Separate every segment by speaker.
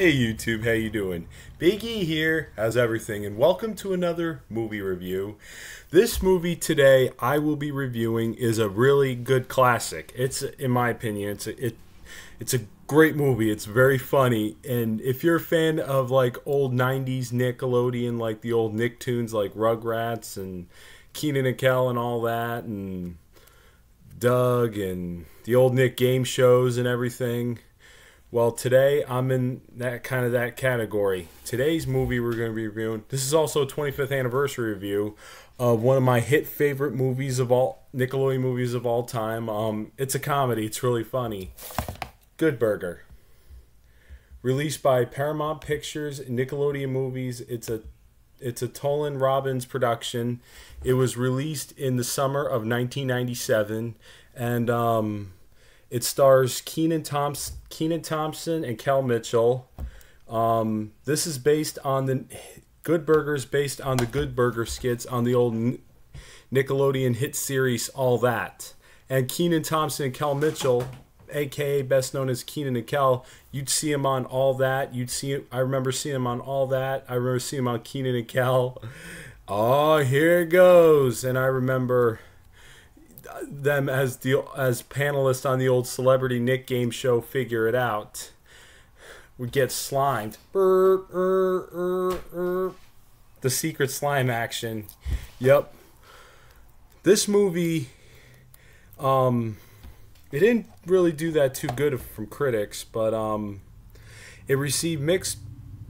Speaker 1: Hey YouTube, how you doing? Big E here, how's everything? And welcome to another movie review. This movie today I will be reviewing is a really good classic. It's in my opinion, it's a, it it's a great movie. It's very funny. And if you're a fan of like old 90s Nickelodeon like the old Nicktoons like Rugrats and Kenan and Kel and all that and Doug and the old Nick game shows and everything, well, today I'm in that kind of that category. Today's movie we're going to be reviewing. This is also a 25th anniversary review of one of my hit favorite movies of all Nickelodeon movies of all time. Um, it's a comedy. It's really funny. Good Burger. Released by Paramount Pictures, Nickelodeon Movies. It's a it's a Tollin Robbins production. It was released in the summer of 1997, and um, it stars Kenan Thompson, Kenan Thompson and Kel Mitchell. Um, this is based on the Good Burgers, based on the Good Burger skits on the old Nickelodeon hit series All That. And Kenan Thompson and Kel Mitchell, aka best known as Kenan and Kel, you'd see him on All That. You'd see I remember seeing him on All That. I remember seeing him on Kenan and Kel. Oh, here it goes. And I remember them as the as panelists on the old celebrity Nick game show figure it out. Would get slimed. Er, er, er, the secret slime action. Yep. This movie um it didn't really do that too good from critics but um it received mixed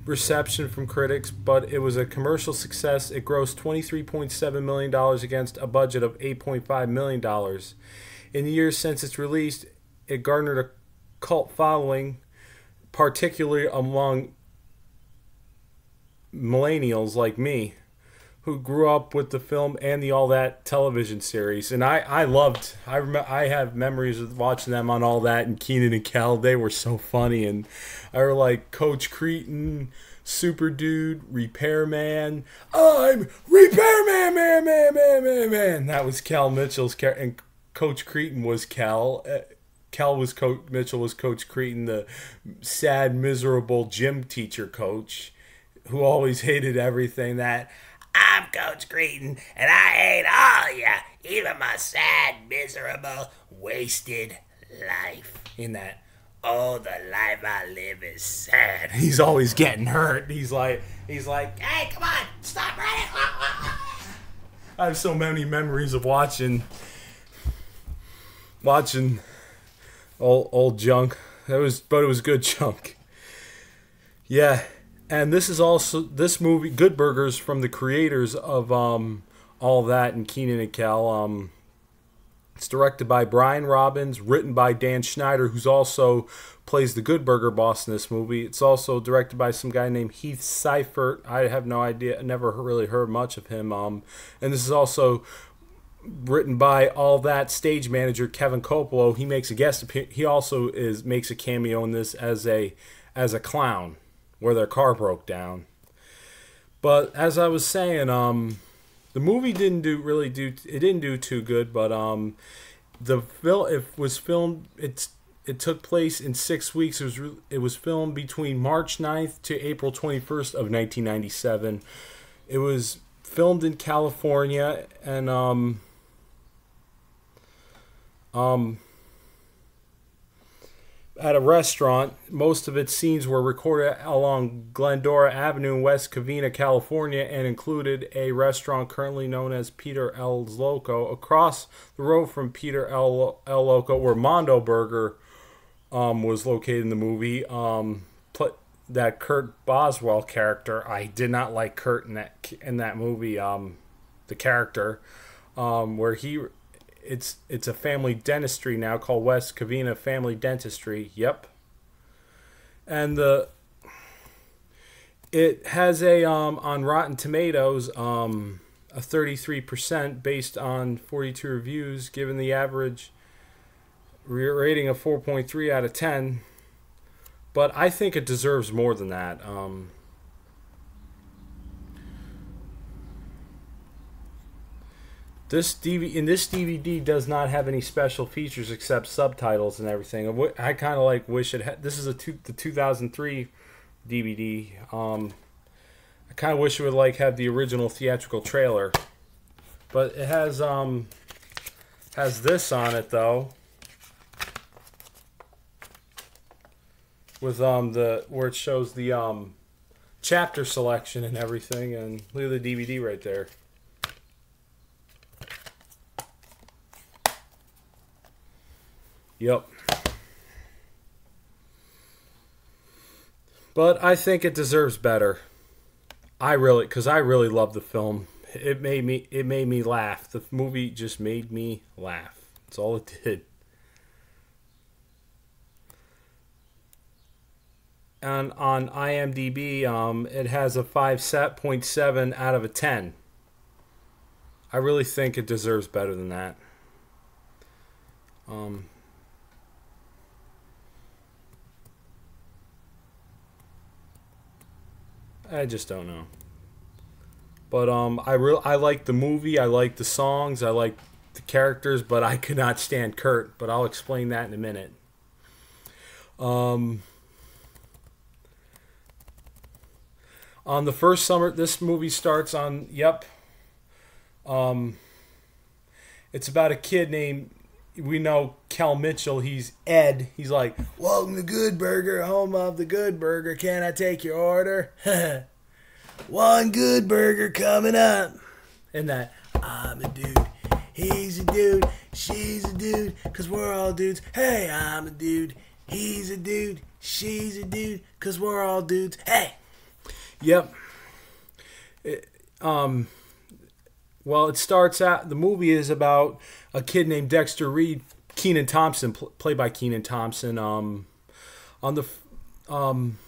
Speaker 1: reception from critics, but it was a commercial success. It grossed $23.7 million against a budget of $8.5 million. In the years since its release, it garnered a cult following, particularly among millennials like me who grew up with the film and the All That television series, and I, I loved. I rem- I have memories of watching them on All That and Kenan and Kel. They were so funny, and I were like Coach Kreton, Super Dude, Repairman. I'm Repairman, man, man, man, man, man. That was Kel Mitchell's character, and Coach Kreton was Cal. Uh, Kel was Coach Mitchell was Coach Kreton, the sad, miserable gym teacher coach who always hated everything that
Speaker 2: I'm Coach Kreton, and I hate all ya, even my sad, miserable, wasted life.
Speaker 1: In that,
Speaker 2: oh, the life I live is sad.
Speaker 1: He's always getting hurt. He's like, he's like,
Speaker 2: hey, come on, stop running.
Speaker 1: I have so many memories of watching, watching old old junk. That was, but it was good junk. Yeah, and this is also this movie good burgers from the creators of um, all that and Kenan and kel um, it's directed by brian robbins written by dan schneider who's also plays the good burger boss in this movie. It's also directed by some guy named heath seifert. I have no idea never really heard much of him um, and this is also written by all that stage manager kevin Kopelow. he makes a guest he also is makes a cameo in this as a as a clown where their car broke down. But as I was saying, um, the movie didn't do really do it didn't do too good. But um, the film it was filmed it's it took place in six weeks. It was it was filmed between March 9th to April 21st of 1997. It was filmed in California and um um at a restaurant. Most of its scenes were recorded along Glendora Avenue in West Covina, California, and included a restaurant currently known as Peter L's Loco. Across the road from Peter L. L. Loco, where Mondo Burger um, was located in the movie, um, put that Kurt Bozwell character. I did not like Kurt in that in that movie. Um, the character um, where he it's it's a family dentistry now called West Covina Family Dentistry. Yep. And the it has a um on Rotten Tomatoes um a 33% based on 42 reviews given the average rating of 4.3 out of 10 but I think it deserves more than that um This DVD in this DVD does not have any special features except subtitles and everything. I kind of like wish it had. This is a two, the 2003 DVD. Um, I kind of wish it would like have the original theatrical trailer, but it has um has this on it though. With um the where it shows the um chapter selection and everything, and look at the DVD right there. Yep. But I think it deserves better. I really, because I really love the film. It made me, it made me laugh. The movie just made me laugh. That's all it did. And on IMDb, um, it has a five set point seven out of a ten. I really think it deserves better than that. Um, I just don't know. But um, I real I like the movie. I like the songs. I like the characters. But I could not stand Kurt. But I'll explain that in a minute. Um, on the first summer, this movie starts on. Yep. Um, it's about a kid named we know Kel Mitchell. He's Ed. He's like,
Speaker 2: Welcome to Good Burger, home of the Good Burger. Can I take your order? One Good Burger coming up.
Speaker 1: and that
Speaker 2: I'm a dude. He's a dude. She's a dude. Cause we're all dudes. Hey, I'm a dude. He's a dude. She's a dude. Cause we're all dudes. Hey.
Speaker 1: Yep. It, um. Well, it starts out. The movie is about a kid named Dexter Reed, Kenan Thompson, pl- played by Kenan Thompson. Um, on the, um,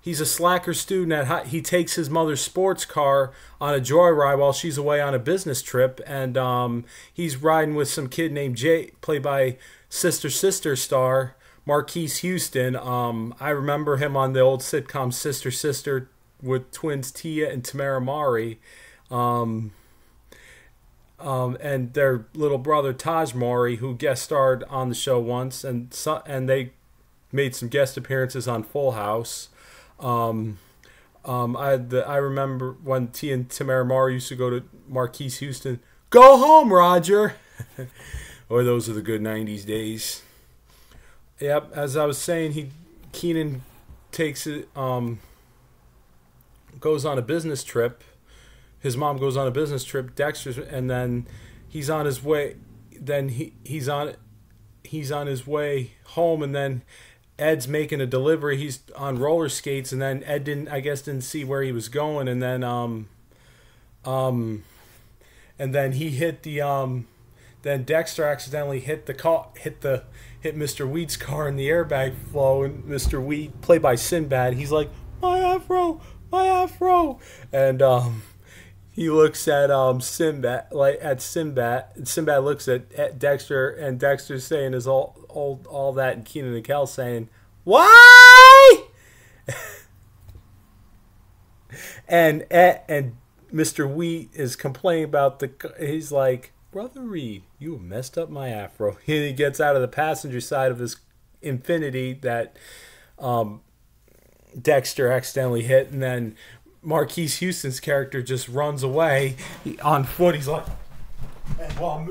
Speaker 1: he's a slacker student. At he takes his mother's sports car on a joyride while she's away on a business trip, and um, he's riding with some kid named Jay, played by Sister Sister star Marques Houston. Um, I remember him on the old sitcom Sister Sister with twins Tia and Tamera Mowry. Um, um, and their little brother Tahj Mowry, who guest starred on the show once, and so, and they made some guest appearances on Full House. Um, um, I the, I remember when T and Tamera Mowry used to go to Marques Houston. Go home, Roger. or those are the good '90s days. Yep, as I was saying, he Kenan takes it. Um, goes on a business trip his mom goes on a business trip dexter's and then he's on his way then he he's on he's on his way home and then ed's making a delivery. He's on roller skates and then ed didn't i guess didn't see where he was going and then um um and then he hit the um then dexter accidentally hit the car hit the hit mr Wheat's car in the airbag flow and mr weed played by sinbad he's like my afro my afro and um he looks at um Sinbad like at Sinbad Sinbad looks at, at Dexter and Dexter's saying is all all all that and Kenan and Kel saying why and and Mr. Wheat is complaining about the he's like brother Reed you messed up my afro and he gets out of the passenger side of his Infiniti that um Dexter accidentally hit and then Marques Houston's character just runs away on foot. He's like, and while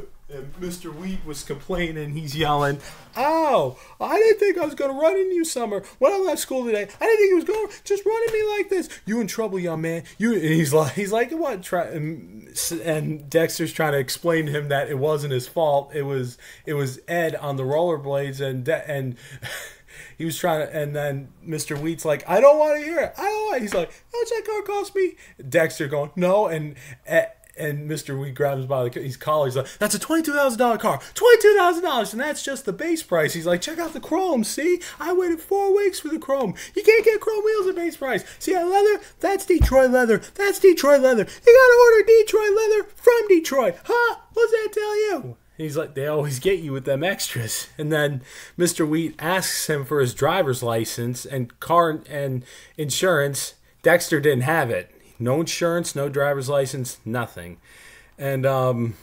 Speaker 1: Mr. Wheat was complaining, he's yelling, "Oh, I didn't think I was going to run into you, Summer. When I left school today, I didn't think he was going to just run at me like this. You in trouble, young man. You." And he's like, he's like, what? Try and, and Dexter's trying to explain to him that it wasn't his fault. It was it was Ed on the rollerblades, and De- and. he was trying to, and then Mr. Wheat's like, I don't want to hear it. I don't want. He's like, how much that car cost me? Dexter going, no, and eh, and Mr. Wheat grabs him by the his collar. He's like, that's a twenty two thousand dollar car, twenty two thousand dollars, and that's just the base price. He's like, check out the chrome. See, I waited four weeks for the chrome. You can't get chrome wheels at base price. See that leather? That's Detroit leather. That's Detroit leather. You gotta order Detroit leather from Detroit, huh? What's that tell you? He's like, they always get you with them extras. And then Mr. Wheat asks him for his driver's license and car and insurance. Dexter didn't have it. No insurance, no driver's license, nothing. And um,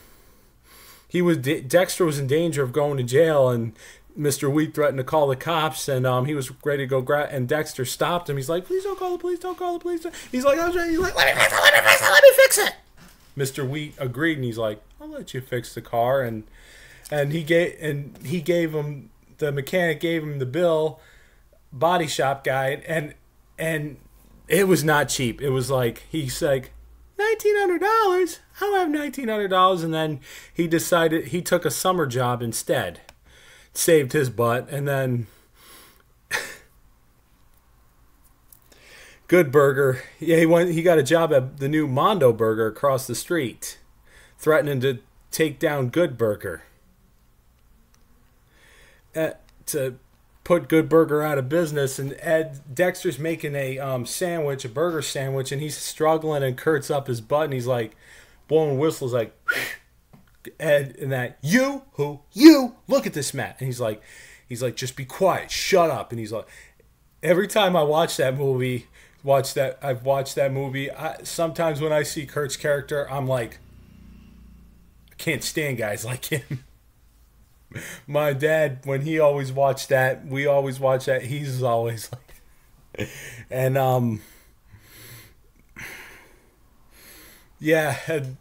Speaker 1: he was Dexter was in danger of going to jail. And Mr. Wheat threatened to call the cops, and um, he was ready to go grab. And Dexter stopped him. He's like, "Please don't call the police! Don't call the police!" He's like. He's like, "Let me fix it! Let me fix it! Let me fix it!" Mr. Wheat agreed, and he's like, "I'll let you fix the car." And and he gave and he gave him the mechanic gave him the bill, body shop guy, and and it was not cheap. It was like he's like nineteen hundred dollars. I don't have nineteen hundred dollars, and then he decided he took a summer job instead saved his butt, and then Good Burger. Yeah, he went. He got a job at the new Mondo Burger across the street, threatening to take down Good Burger. Uh, to put Good Burger out of business, and Ed Dexter's making a um, sandwich, a burger sandwich, and he's struggling, and Kurt's up his butt, and he's like blowing whistles, like. Ed and that you who you look at this Matt and he's like he's like just be quiet shut up and he's like every time I watch that movie watch that I've watched that movie. I, sometimes when I see Kurt's character I'm like I can't stand guys like him. My dad when he always watched that we always watch that he's always like and um yeah and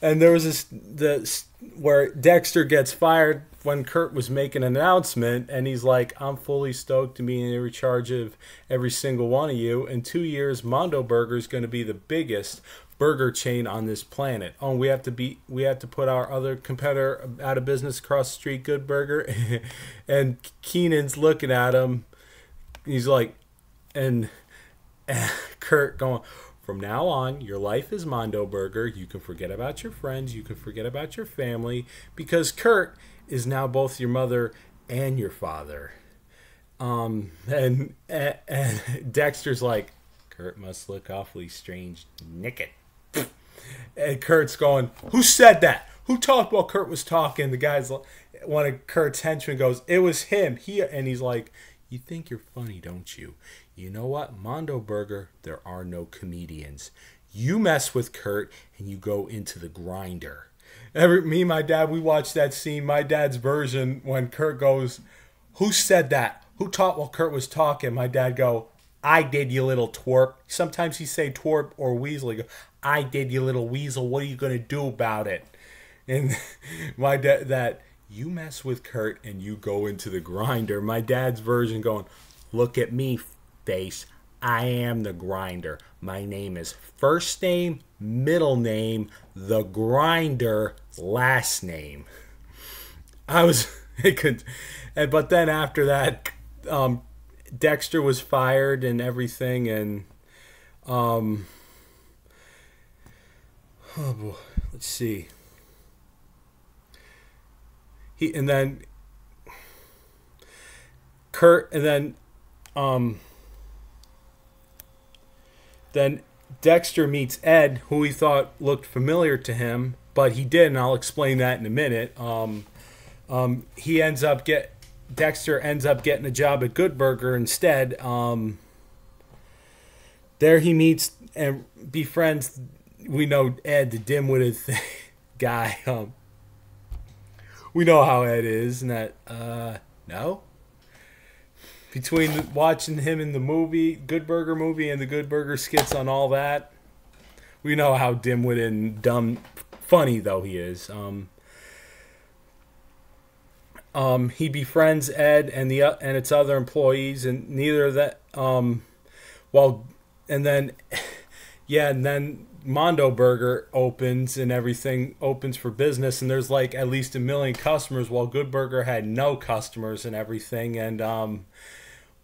Speaker 1: and there was this the where Dexter gets fired when Kurt was making an announcement, and he's like, "I'm fully stoked to be in charge of every single one of you. In two years, Mondo Burger is going to be the biggest burger chain on this planet. Oh, we have to be we have to put our other competitor out of business across the street, Good Burger." and Kenan's looking at him. He's like, and, and Kurt going from now on, your life is Mondo Burger. You can forget about your friends. You can forget about your family because Kurt is now both your mother and your father. Um, and, and, and Dexter's like, Kurt must look awfully strange naked. And Kurt's going, Who said that? Who talked while Kurt was talking? The guy's one of Kurt's henchmen goes, It was him. He and he's like, You think you're funny, don't you? you know what? Mondo Burger, there are no comedians. You mess with Kurt and you go into the grinder. Every, me and my dad, we watched that scene, my dad's version, when Kurt goes, Who said that? Who taught while Kurt was talking? My dad go, I did, you little twerp. Sometimes he say twerp or weasel. He go, I did, you little weasel. What are you going to do about it? And my dad, that, you mess with Kurt and you go into the grinder. My dad's version going, Look at me, face. I am the grinder. My name is first name, middle name, the grinder, last name. I was it could but then after that um Dexter was fired and everything and um oh boy, let's see. He and then Kurt and then um then Dexter meets Ed, who he thought looked familiar to him, but he did, and I'll explain that in a minute. Um, um, he ends up get Dexter ends up getting a job at Good Burger instead. Um, there he meets and befriends. We know Ed, the dim-witted guy. Um, we know how Ed is, and that uh, no, between watching him in the movie, Good Burger movie, and the Good Burger skits on all that, we know how dimwitted and dumb, funny though he is. Um, um, he befriends Ed and the uh, and its other employees, and neither of that. Um, well, and then, yeah, and then Mondo Burger opens and everything opens for business, and there's like at least a million customers, while Good Burger had no customers and everything, and um,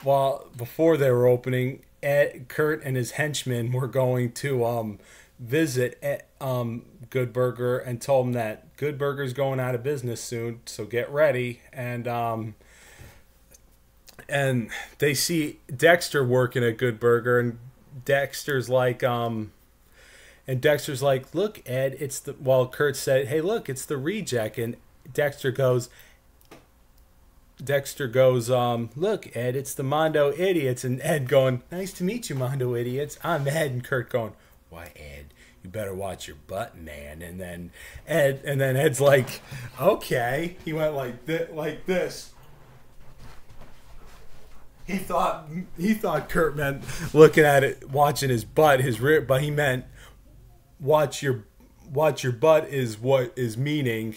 Speaker 1: while before they were opening, Ed, Kurt and his henchmen were going to um, visit Ed, um, Good Burger and told him that Good Burger's going out of business soon, so get ready. And um, and they see Dexter working at Good Burger, and Dexter's like, um, and Dexter's like, look, Ed, it's the. While Kurt said, hey, look, it's the reject, and Dexter goes, Dexter goes, um, look, Ed, it's the Mondo Idiots. And Ed going, nice to meet you, Mondo Idiots. I'm Ed. And Kurt going, why, Ed, you better watch your butt, man. And then Ed, and then Ed's like, okay. He went like this, like this. he thought he thought Kurt meant looking at it, watching his butt, his rear, but he meant watch your watch your butt is what is meaning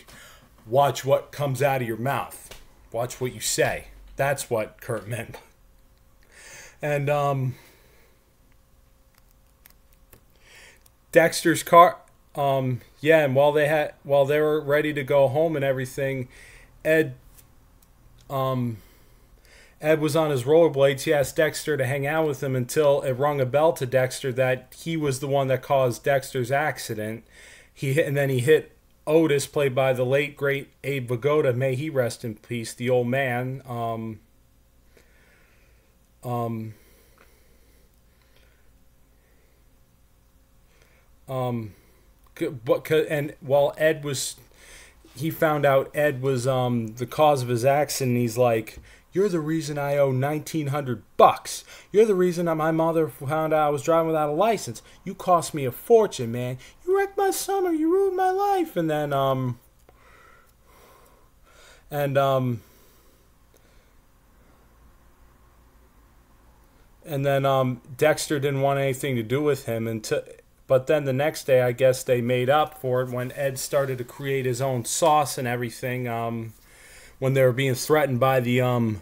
Speaker 1: watch what comes out of your mouth. Watch what you say. That's what Kurt meant. And um Dexter's car um yeah, and while they had while they were ready to go home and everything, Ed um Ed was on his rollerblades. He asked Dexter to hang out with him until it rung a bell to Dexter that he was the one that caused Dexter's accident. He hit, and then he hit Otis, played by the late great Abe Vigoda. May he rest in peace. The old man. Um, um, um, but and while Ed was, he found out Ed was um the cause of his accident. He's like, you're the reason I owe 1900 bucks. You're the reason that my mother found out I was driving without a license. You cost me a fortune, man. You wrecked my summer. You ruined my life. And then, um, and, um, and then, um, Dexter didn't want anything to do with him until, but then the next day, I guess they made up for it when Ed started to create his own sauce and everything. Um, when they were being threatened by the um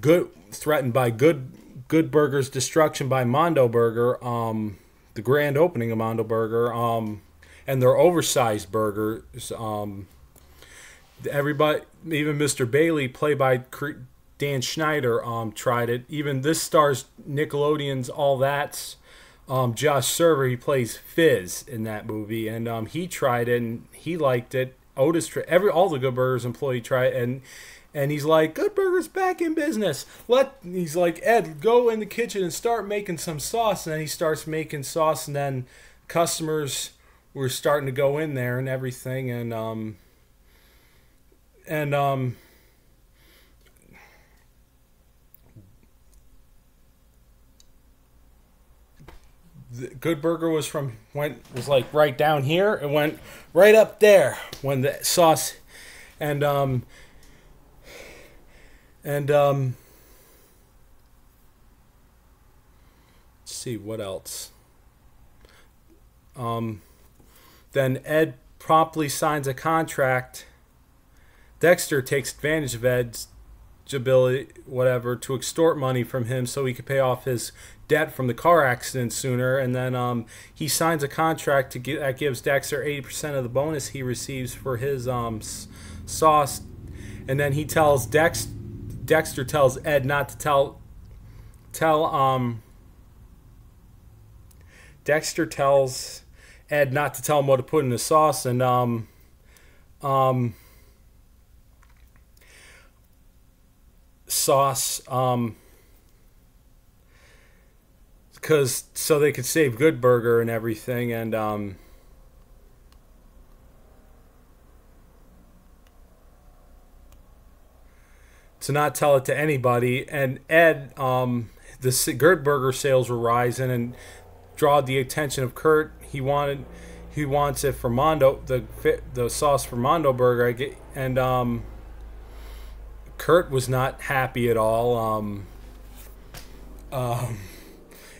Speaker 1: good threatened by good good burger's destruction by mondo burger um the grand opening of mondo burger um and their oversized burgers um everybody even mr bailey played by dan schneider um tried it even this stars nickelodeon's all that's um, Josh Server, he plays Fizz in that movie, and um, he tried it and he liked it. Otis, every all the Good Burgers employee try and and he's like, Good Burgers back in business. Let he's like Ed, go in the kitchen and start making some sauce. And then he starts making sauce, and then customers were starting to go in there and everything, and um and um. The Good Burger was from went was like right down here. It went right up there when the sauce and um and um let's see what else. Um then Ed promptly signs a contract. Dexter takes advantage of Ed's ability whatever to extort money from him so he could pay off his debt from the car accident sooner, and then um, he signs a contract to get, that gives Dexter 80% of the bonus he receives for his um, sauce, and then he tells Dex, Dexter tells Ed not to tell, tell um, Dexter tells Ed not to tell him what to put in the sauce, and um, um, sauce um because so they could save Good Burger and everything, and um, to not tell it to anybody. And Ed, um, the Good Burger sales were rising and draw the attention of Kurt. He wanted, he wants it for Mondo, the the sauce for Mondo Burger. I get, And um, Kurt was not happy at all. Um, um,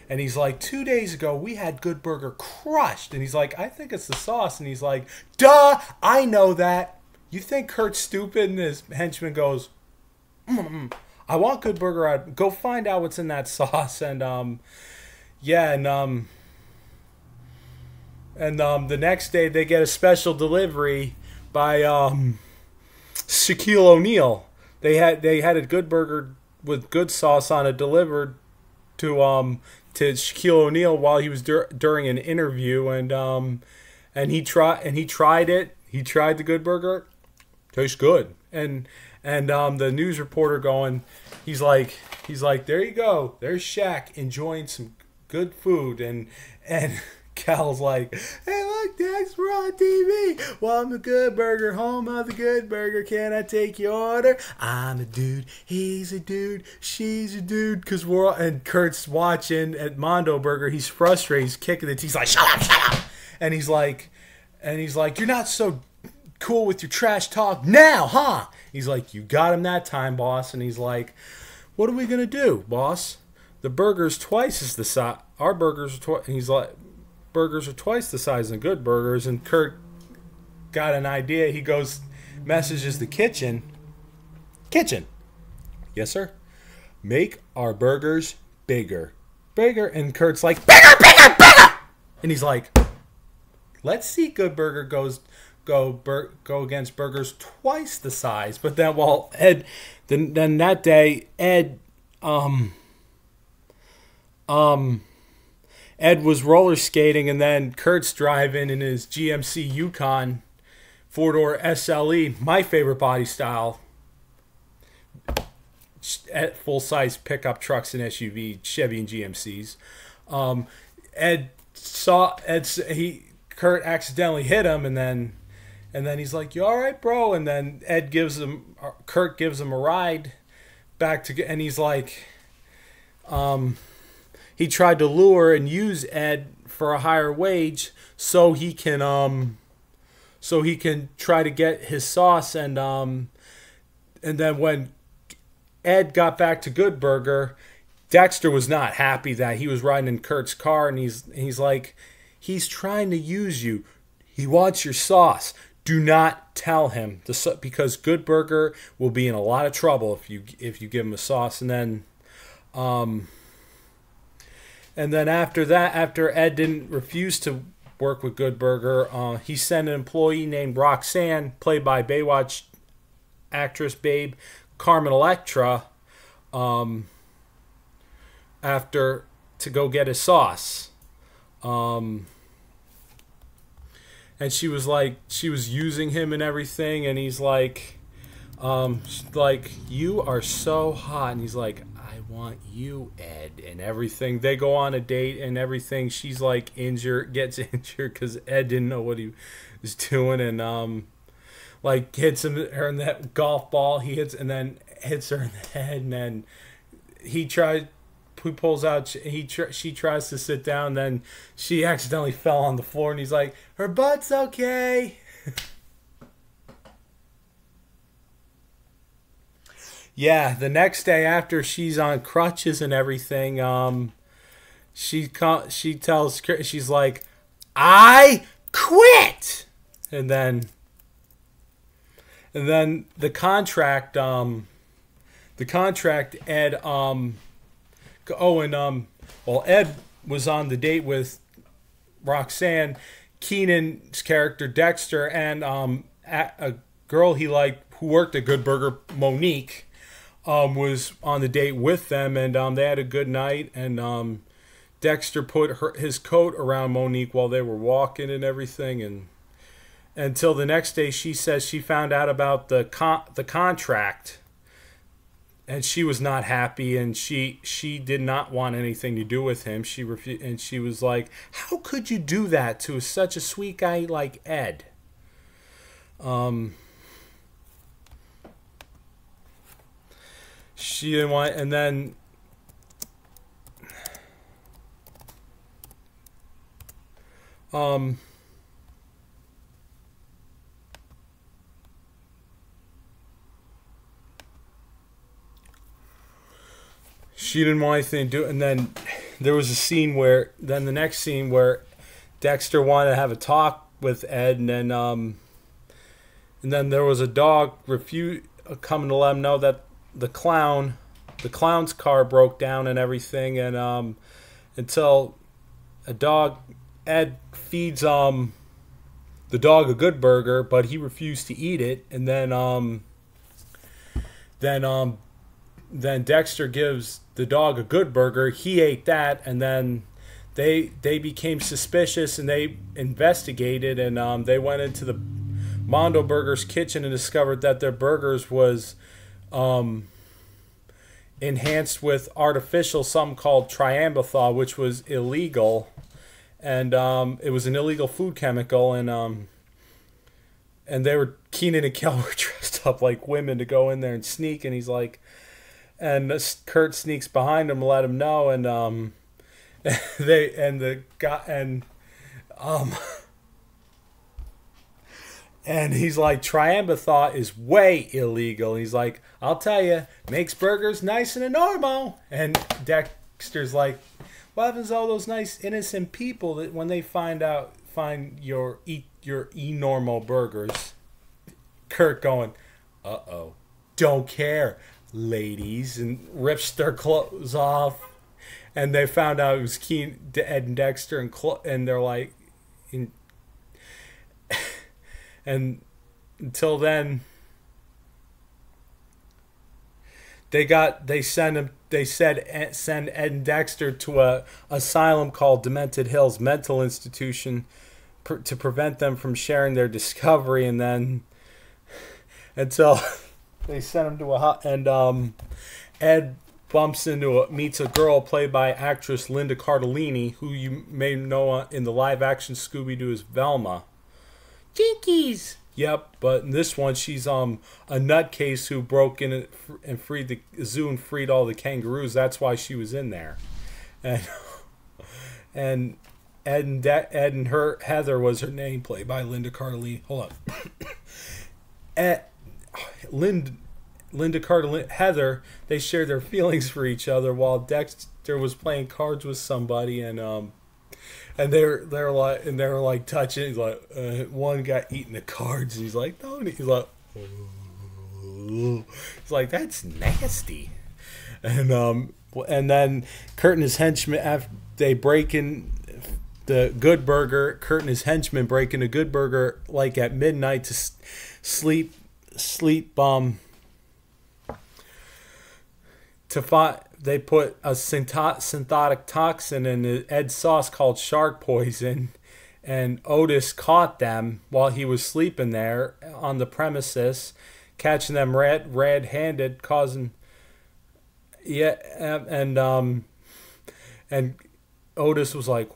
Speaker 1: and he's like, two days ago we had Good Burger crushed, and he's like, I think it's the sauce, and he's like, duh, I know that. You think Kurt's stupid? And his henchman goes, mm, I want Good Burger out. Go find out what's in that sauce, and um, yeah, and um, and um, the next day they get a special delivery by um, Shaquille O'Neal. They had they had a Good Burger with good sauce on it delivered to um to Shaquille O'Neal while he was dur- during an interview, and um, and he tried and he tried it. He tried the Good Burger, tastes good, and and um, the news reporter going, he's like he's like there you go, there's Shaq enjoying some good food, and and Cal's like, hey, look, Dex, we're on TV. Well, I'm the Good Burger, home of the Good Burger. Can I take your order? I'm a dude. He's a dude. She's a dude. Cause we're all, and Kurt's watching at Mondo Burger. He's frustrated. He's kicking it. He's like, shut up, shut up. And he's like, and he's like, you're not so cool with your trash talk now, huh? He's like, you got him that time, boss. And he's like, what are we gonna do, boss? The burger's twice as the size. Our burgers twice. He's like, burgers are twice the size of good burgers. And Kurt got an idea. He goes, messages the kitchen. Kitchen. Yes, sir. Make our burgers bigger, bigger. And Kurt's like, bigger, bigger, bigger. And he's like, let's see. Good Burger goes go bur- go against burgers twice the size. But then, well, Ed, then then that day, Ed, um, um, Ed was roller skating, and then Kurt's driving in his GMC Yukon four door SLE, my favorite body style. Full size pickup trucks and SUV, Chevy and GMCs. Um, Ed saw Ed he Kurt accidentally hit him, and then and then he's like, "You all right, bro?" And then Ed gives him Kurt gives him a ride back to and he's like, um, he tried to lure and use Ed for a higher wage so he can um so he can try to get his sauce and um and then when Ed got back to Good Burger, Dexter was not happy that he was riding in Kurt's car and he's he's like he's trying to use you. He wants your sauce. Do not tell him the because Good Burger will be in a lot of trouble if you if you give him a sauce and then um and then after that, after Ed didn't refuse to work with Good Burger, uh, he sent an employee named Roxanne, played by Baywatch actress Babe Carmen Electra, um, after to go get his sauce. Um, and she was like, she was using him and everything, and he's like, um, like you are so hot, and he's like, want you, Ed, and everything. They go on a date and everything. She's like injured, gets injured because Ed didn't know what he was doing, and um, like hits him her in that golf ball. He hits and then hits her in the head, and then he tries. He pulls out. He tr- she tries to sit down. Then she accidentally fell on the floor, and he's like, "Her butt's okay." yeah, the next day after she's on crutches and everything, um, she she tells she's like, "I quit," and then and then the contract, um, the contract, Ed, um, oh, and um, well, Ed was on the date with Roxanne, Kenan's character Dexter, and um, a, a girl he liked who worked at Good Burger, Monique um, was on the date with them, and um, they had a good night. And um, Dexter put her, his coat around Monique while they were walking and everything. And until the next day, she says she found out about the con- the contract, and she was not happy, and she she did not want anything to do with him. She refused, and she was like, "How could you do that to such a sweet guy like Ed?" Um she didn't want, and then um. She didn't want anything to do, and then there was a scene where, then the next scene where Dexter wanted to have a talk with Ed, and then um, and then there was a dog refuse coming to let him know that the clown, the clown's car broke down and everything, and um, until a dog, Ed feeds um, the dog a good burger, but he refused to eat it, and then um, then um, then Dexter gives the dog a good burger. He ate that, and then they they became suspicious and they investigated, and um, they went into the Mondo Burgers kitchen and discovered that their burgers was um, enhanced with artificial, some called triampathol, which was illegal, and um, it was an illegal food chemical, and um, and they were Kenan and Kel were dressed up like women to go in there and sneak, and he's like, and Kurt sneaks behind him, let him know, and um, they and the guy and um. and he's like, Triampathol is way illegal. He's like, I'll tell you, makes burgers nice and normal. And Dexter's like, what happens to all those nice innocent people that when they find out find your eat your e normal burgers? Kurt going, uh oh, don't care, ladies, and rips their clothes off. And they found out it was Keen, to Ed and Dexter, and and they're like, in, and until then they got they sent him they said send Ed and Dexter to a asylum called Demented Hills Mental Institution per, to prevent them from sharing their discovery. And then until they sent him to a hot and um Ed bumps into a meets a girl played by actress Linda Cardellini who you may know in the live action Scooby Doo as Velma Jinkies. Yep, but in this one, she's um a nutcase who broke in and freed the zoo and freed all the kangaroos. That's why she was in there, and and Ed and De- Ed and her Heather was her name, played by Linda Cardellini. Hold up, Ed, Linda Linda Cardellini Heather. They shared their feelings for each other while Dexter was playing cards with somebody, and um and they're they're like and they're like touching. He's like uh, one guy eating the cards. He's like no. He's like he's like that's nasty. And um and then Kurt and his henchmen after they break in the Good Burger. Kurt and his henchmen break into Good Burger like at midnight to sleep sleep um to find they put a synthetic toxin in Ed's sauce called shark poison, and Otis caught them while he was sleeping there on the premises, catching them red red handed, causing yeah, and um, and Otis was like,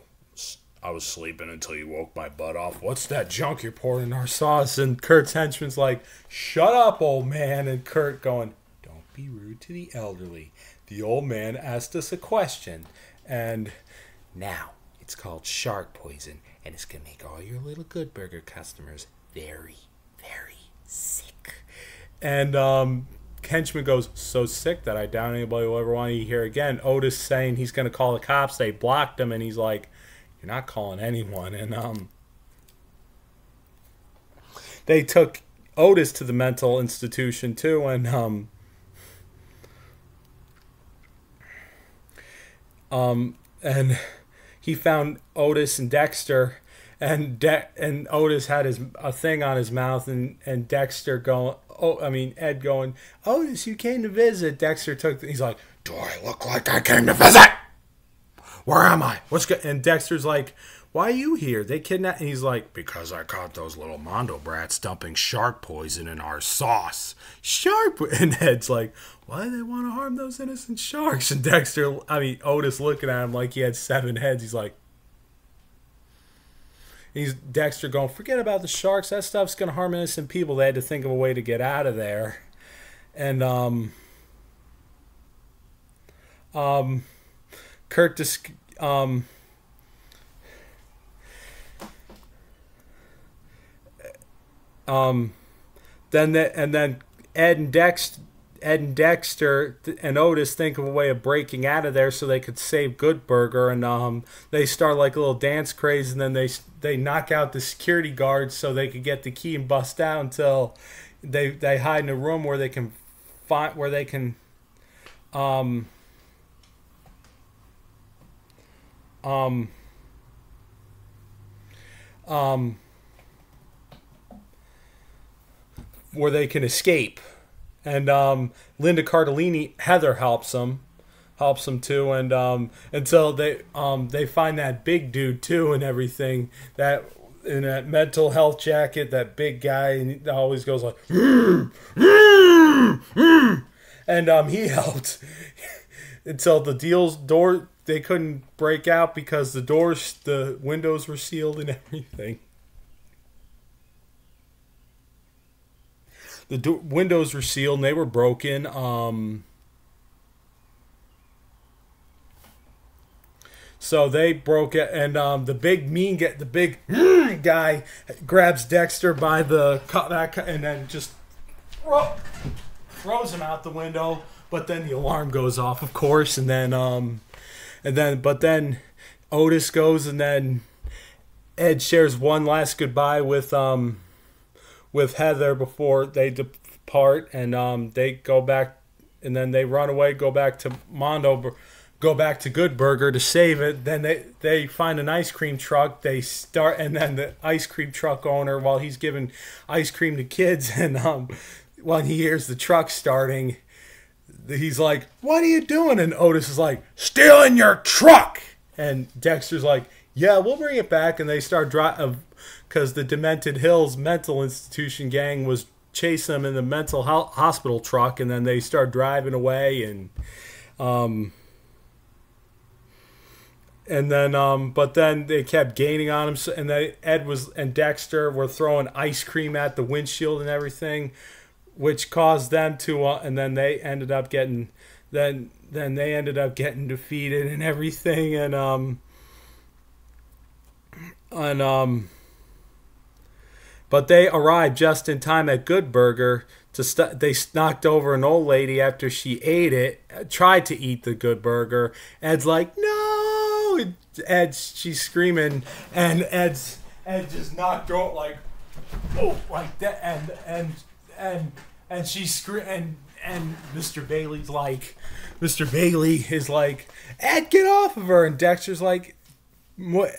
Speaker 1: I was sleeping until you woke my butt off. What's that junk you're pouring in our sauce? And Kurt's henchman's like, Shut up, old man. And Kurt going, Don't be rude to the elderly the old man asked us a question, and now it's called shark poison, and it's gonna make all your little Good Burger customers very, very sick. And um, Henchman goes, so sick that I doubt anybody will ever want to hear again. Otis saying he's gonna call the cops. They blocked him, and he's like, "You're not calling anyone." And um, they took Otis to the mental institution too, and um, Um, and he found Otis and Dexter, and De- and Otis had his a thing on his mouth, and and Dexter going, oh, I mean Ed going, Otis, you came to visit. Dexter took, the, he's like, Do I look like I came to visit? Where am I? What's good? And Dexter's like, why are you here? They kidnapped. And he's like, because I caught those little Mondo brats dumping shark poison in our sauce. Shark. And Ed's like, why do they want to harm those innocent sharks? And Dexter, I mean, Otis looking at him like he had seven heads. He's like, he's Dexter going, forget about the sharks. That stuff's going to harm innocent people. They had to think of a way to get out of there. And, um, um, Kurt, dis- um, Um, then the, and then Ed and Dexter, Ed and Dexter and Otis think of a way of breaking out of there so they could save Good Burger, and um, they start like a little dance craze, and then they they knock out the security guards so they could get the key and bust out until they they hide in a room where they can find where they can um um um where they can escape. And um, Linda Cardellini, Heather helps them, helps them too, and um, until they um, they find that big dude too and everything that in that mental health jacket, that big guy, and always goes like, and um, he helped until the deals door they couldn't break out because the doors, the windows were sealed and everything. The do- windows were sealed and they were broken. Um, So they broke it, and um, the big mean get the big guy grabs Dexter by the cut that and then just throw- throws him out the window. But then the alarm goes off, of course, and then um, and then but then Otis goes, and then Ed shares one last goodbye with um with Heather before they depart, and um they go back, and then they run away, go back to Mondo, go back to Good Burger to save it. Then they they find an ice cream truck. They start, and then the ice cream truck owner, while he's giving ice cream to kids, and um when he hears the truck starting, he's like, "What are you doing?" And Otis is like, "Stealing your truck." And Dexter's like, "Yeah, we'll bring it back." And they start driving because the Demented Hills mental institution gang was chasing them in the mental ho- hospital truck, and then they start driving away and. Um, and then, um, but then they kept gaining on him, and then Ed was and Dexter were throwing ice cream at the windshield and everything, which caused them to uh, and then they ended up getting then then they ended up getting defeated and everything and um and um but they arrived just in time at Good Burger to st- they knocked over an old lady after she ate it tried to eat the Good Burger Ed's like no Ed she's screaming and Ed's Ed just knocked her like oh like that and and and and she scre- and and Mr. Bailey's like Mr. Bailey is like Ed get off of her and Dexter's like what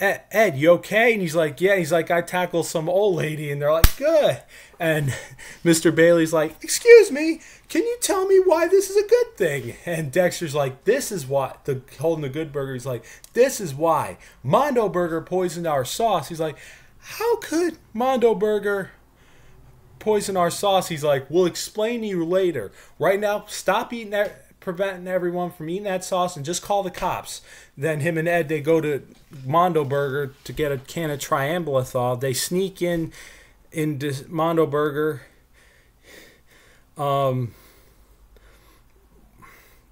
Speaker 1: Ed, Ed, you okay? And he's like, yeah. He's like, I tackled some old lady, and they're like, good. And Mr. Bailey's like, excuse me, can you tell me why this is a good thing? And Dexter's like, this is why. The holding the good burger, he's like, this is why. Mondo Burger poisoned our sauce. He's like, how could Mondo Burger poison our sauce? He's like, we'll explain to you later. Right now, stop eating that. Preventing everyone from eating that sauce and just call the cops. Then him and Ed they go to Mondo Burger to get a can of triampathol. They sneak in into Mondo Burger. Um,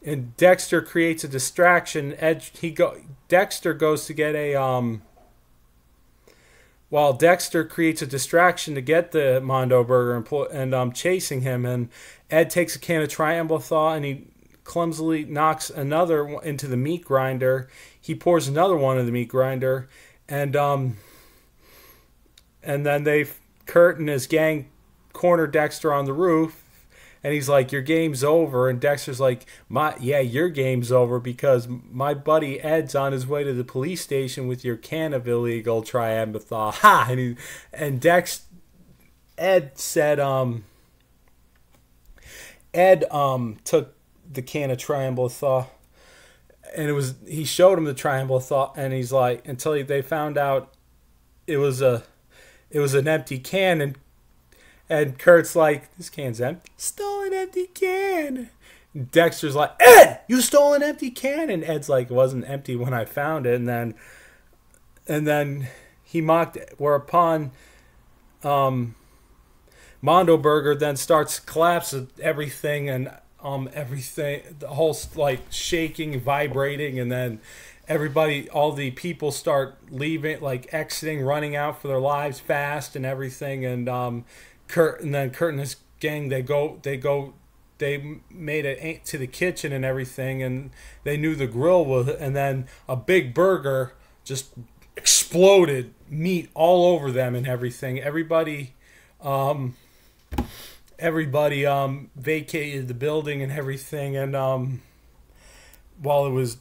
Speaker 1: and Dexter creates a distraction. Ed he go Dexter goes to get a um. While Dexter creates a distraction to get the Mondo Burger and, and um chasing him, and Ed takes a can of triampathol and he clumsily knocks another into the meat grinder. He pours another one in the meat grinder, and um, and then they Kurt and his gang corner Dexter on the roof, and he's like, "Your game's over." And Dexter's like, "My yeah, your game's over because my buddy Ed's on his way to the police station with your can of illegal triampathol." Ha! And he and Dex Ed said, um. Ed um took the can of triampathol and it was he showed him the triampathol and he's like until he, they found out it was a it was an empty can and and Kurt's like this can's empty stole an empty can. Dexter's like Ed you stole an empty can. And Ed's like it wasn't empty when I found it. And then and then he mocked it whereupon um Mondo Burger then starts collapsing everything and um everything the whole like shaking vibrating and then everybody all the people start leaving like exiting running out for their lives fast and everything and um Kurt and then Kurt and his gang they go they go they made it to the kitchen and everything and they knew the grill was and then a big burger just exploded meat all over them and everything. Everybody um everybody um, vacated the building and everything and um, while it was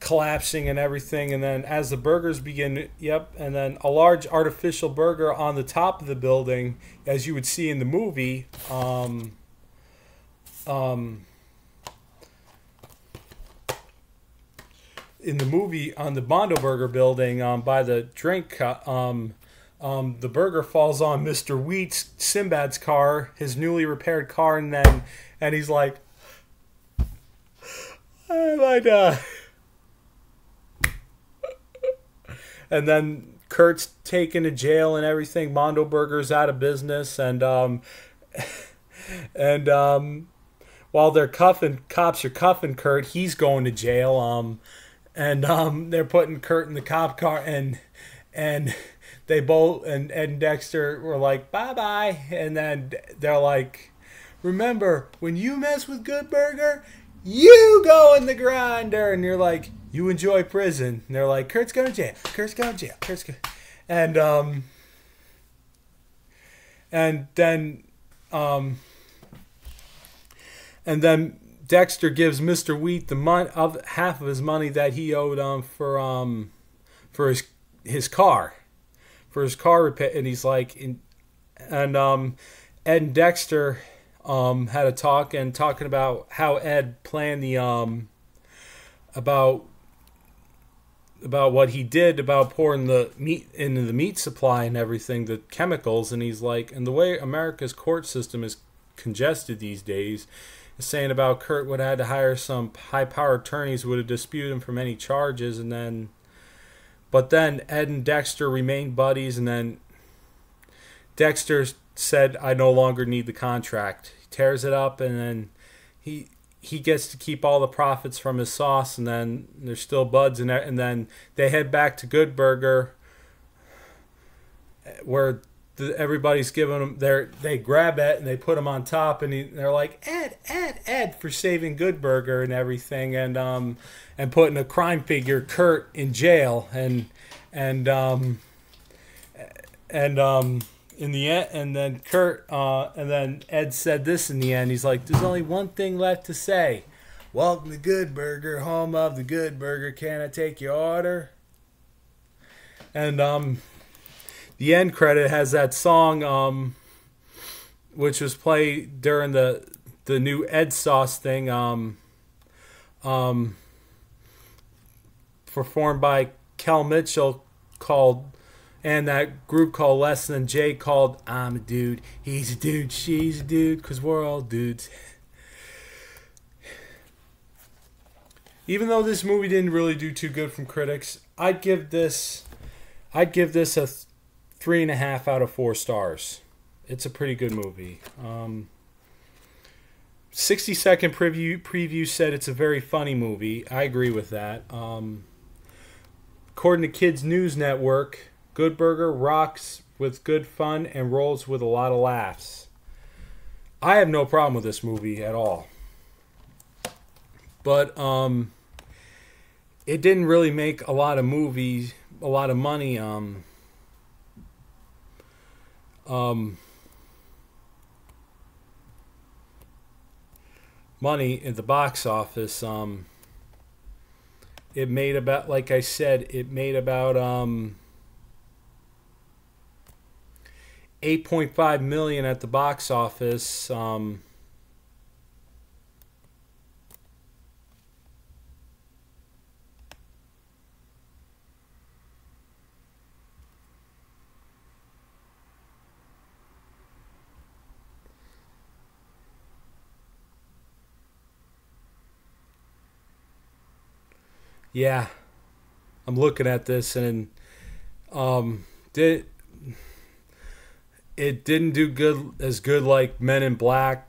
Speaker 1: collapsing and everything. And then as the burgers begin yep and then a large artificial burger on the top of the building as you would see in the movie um, um, in the movie on the Mondo Burger building um, by the drink uh, um, um, the burger falls on Mr. Wheat's Sinbad's car, his newly repaired car, and then and he's like, I might die. and then Kurt's taken to jail and everything. Mondo Burger's out of business, and um, and um, while they're cuffing, cops are cuffing Kurt. He's going to jail. Um, and um, they're putting Kurt in the cop car, and and they both and and Dexter were like bye bye, and then they're like, remember when you mess with Good Burger, you go in the grinder, and you're like, you enjoy prison. And they're like, Kurt's going to jail. Kurt's going to jail. Kurt's going, and um, and then um, and then Dexter gives Mr. Wheat the mon- of half of his money that he owed um for um for his his car for his car repair and he's like in, and um Ed and Dexter um had a talk and talking about how Ed planned the um about about what he did about pouring the meat into the meat supply and everything the chemicals and he's like and the way America's court system is congested these days saying about Kurt would have had to hire some high power attorneys who would have disputed him from any charges and then but then Ed and Dexter remained buddies and then Dexter said I no longer need the contract. He tears it up and then he he gets to keep all the profits from his sauce and then they're still buds it and then they head back to Good Burger where the, everybody's giving them they they grab it and they put them on top and he, they're like Ed Ed Ed for saving Good Burger and everything and um and putting a crime figure Kurt in jail and and um and um in the end and then Kurt uh and then Ed said this in the end he's like there's only one thing left to say
Speaker 2: Welcome to Good Burger, home of the Good Burger. Can I take your order?
Speaker 1: and um the end credit has that song um which was played during the the new Ed Sauce thing um um performed by Kel Mitchell called and that group called Less Than Jake called I'm a dude, he's a dude, she's a dude, cause we're all dudes. Even though this movie didn't really do too good from critics, I'd give this I'd give this a three and a half out of four stars. It's a pretty good movie. Um, 60 second preview preview said it's a very funny movie. I agree with that. Um, according to Kids News Network, Good Burger rocks with good fun and rolls with a lot of laughs. I have no problem with this movie at all. But um, it didn't really make a lot of movies, a lot of money. Um, um, money at the box office. Um, it made about, like I said, it made about um, 8.5 million at the box office. Um, Yeah, I'm looking at this and um, did it didn't do good as good like Men in Black,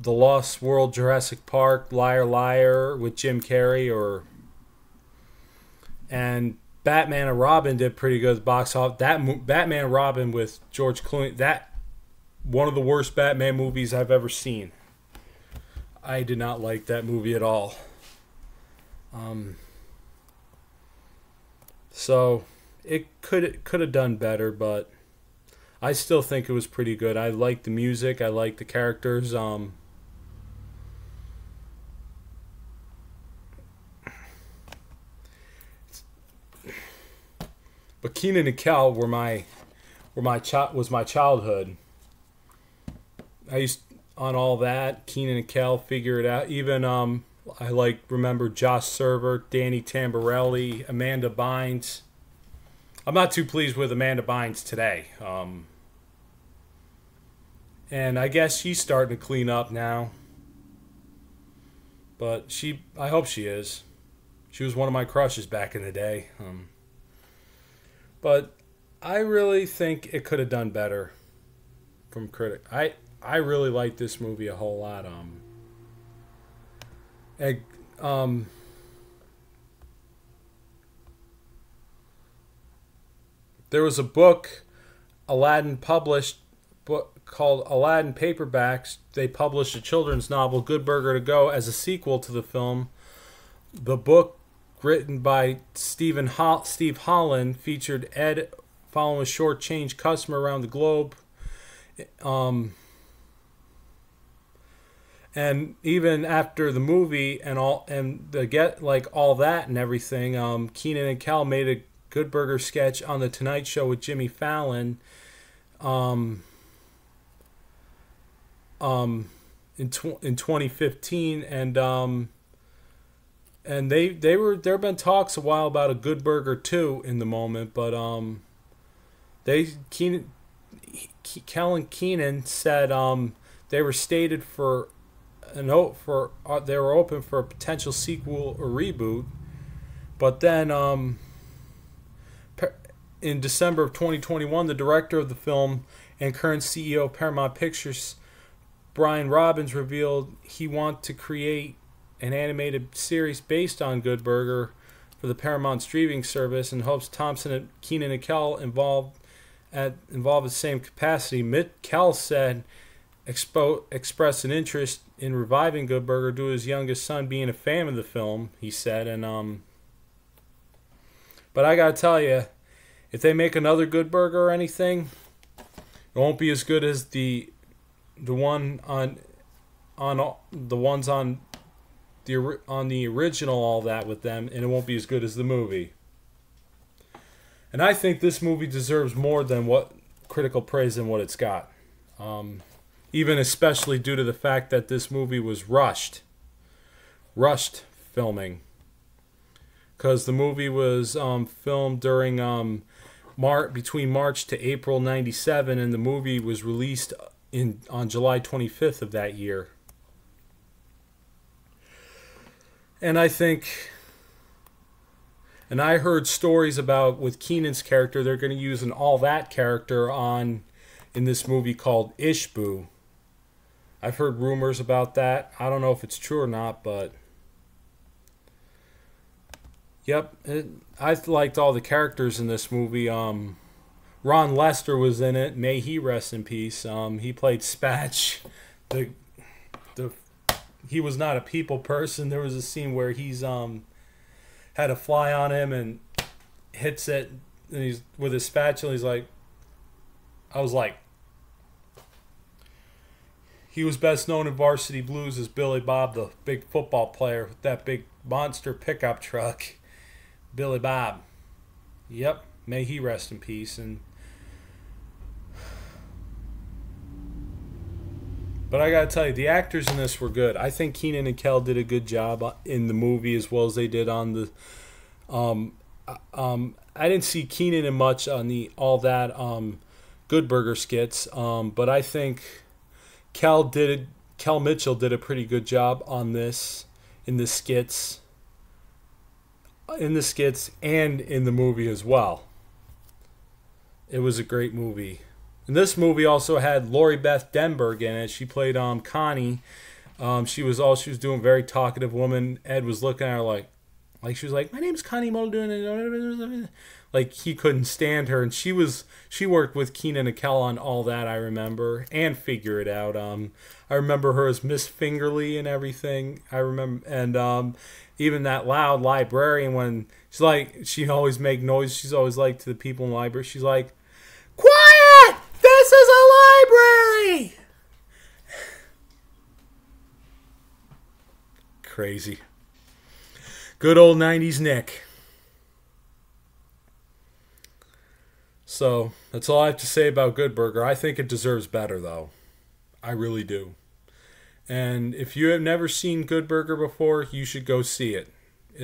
Speaker 1: The Lost World, Jurassic Park, Liar Liar with Jim Carrey, or and Batman and Robin did pretty good box office. That Batman and Robin with George Clooney, that one of the worst Batman movies I've ever seen. I did not like that movie at all. Um, so it could it could have done better, but I still think it was pretty good. I like the music. I like the characters. Um, but Kenan and Kel were my were my child was my childhood. I used on all that Kenan and Kel figure it out. Even um, I like remember Josh Server, Danny Tamborelli, Amanda Bynes. I'm not too pleased with Amanda Bynes today. Um, and I guess she's starting to clean up now. But she, I hope she is. She was one of my crushes back in the day. Um, but I really think it could have done better from critic. I I really like this movie a whole lot. Um, um, there was a book Aladdin published book called Aladdin Paperbacks. They published a children's novel, Good Burger to Go, as a sequel to the film. The book, written by Stephen Ho- Steve Holland, featured Ed following a short change customer around the globe. Um, and even after the movie and all and the get like all that and everything, um, Kenan and Kel made a Good Burger sketch on the Tonight Show with Jimmy Fallon. Um, um, in tw- in 2015, and um, and they they were there have been talks a while about a Good Burger too in the moment, but um, they Kenan, Kel and Kenan said um they were stated for an o- for uh, they were open for a potential sequel or reboot, but then um in December of 2021, the director of the film and current CEO of Paramount Pictures, Brian Robbins, revealed he wants to create an animated series based on Good Burger for the Paramount streaming service and hopes Thompson and Kenan and Kel involved at involved the same capacity. Mitt Kel said expo, expressed an interest in reviving Good Burger due to his youngest son being a fan of the film. He said, and um, but I gotta tell you if they make another good burger or anything, it won't be as good as the the one on on the ones on the on the original all that with them, and it won't be as good as the movie. And I think this movie deserves more than what critical praise and what it's got. Um, even especially due to the fact that this movie was rushed, rushed filming, because the movie was um, filmed during um, Mar- between March to April 97 and the movie was released in on July 25th of that year. And I think and I heard stories about with Kenan's character they're going to use an all that character on in this movie called Ishboo. I've heard rumors about that. I don't know if it's true or not, but Yep, it, I liked all the characters in this movie. Um, Ron Lester was in it. May he rest in peace. Um, he played Spatch. The the he was not a people person. There was a scene where he's um had a fly on him and hits it, and he's with his spatula. He's like, I was like, he was best known in Varsity Blues as Billy Bob, the big football player with that big monster pickup truck. Billy Bob. Yep, may he rest in peace. And but I gotta tell you, the actors in this were good. I think Kenan and Kel did a good job in the movie as well as they did on the. Um, um, I didn't see Kenan in much on the all that um, Good Burger skits, um, but I think Kel did. Kel Mitchell did a pretty good job on this in the skits in the skits and in the movie as well. It was a great movie. And this movie also had Lori Beth Denberg in it. She played um Connie. Um, she was all she was doing very talkative woman. Ed was looking at her like like she was like, My name's Connie Muldoon like he couldn't stand her and she was she worked with Kenan and on all that I remember and figure it out. Um I remember her as Miss Fingerly and everything. I remember and um even that loud librarian when she's like she always make noise she's always like to the people in the library she's like quiet this is a library crazy good old 90s nick so that's all i have to say about good burger i think it deserves better though i really do and if you have never seen Good Burger before, you should go see it.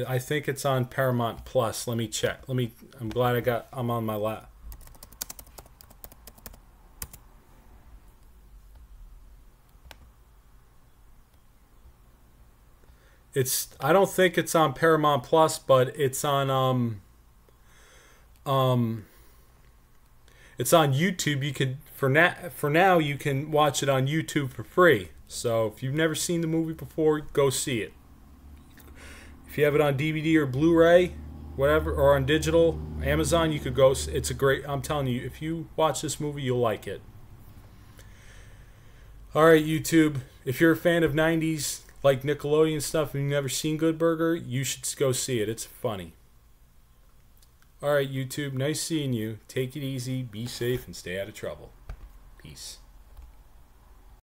Speaker 1: I think it's on Paramount Plus. Let me check. Let me. I'm glad I got. I'm on my lap. It's. I don't think it's on Paramount Plus, but it's on. Um. Um. It's on YouTube. You can for now. For now, you can watch it on YouTube for free. So if you've never seen the movie before, go see it. If you have it on DVD or Blu-ray, whatever, or on digital, Amazon, you could go. It's a great. I'm telling you, if you watch this movie, you'll like it. All right, YouTube. If you're a fan of '90s like Nickelodeon stuff and you've never seen Good Burger, you should go see it. It's funny. All right, YouTube. Nice seeing you. Take it easy, be safe, and stay out of trouble. Peace.